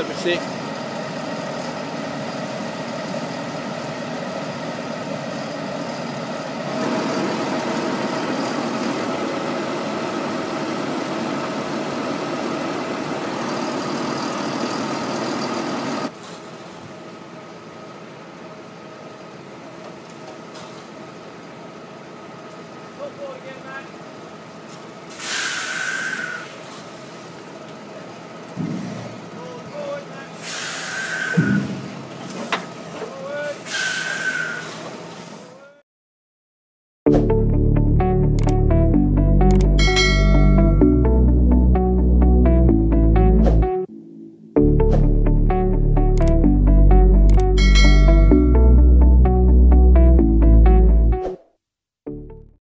let me see. for it again, Matt.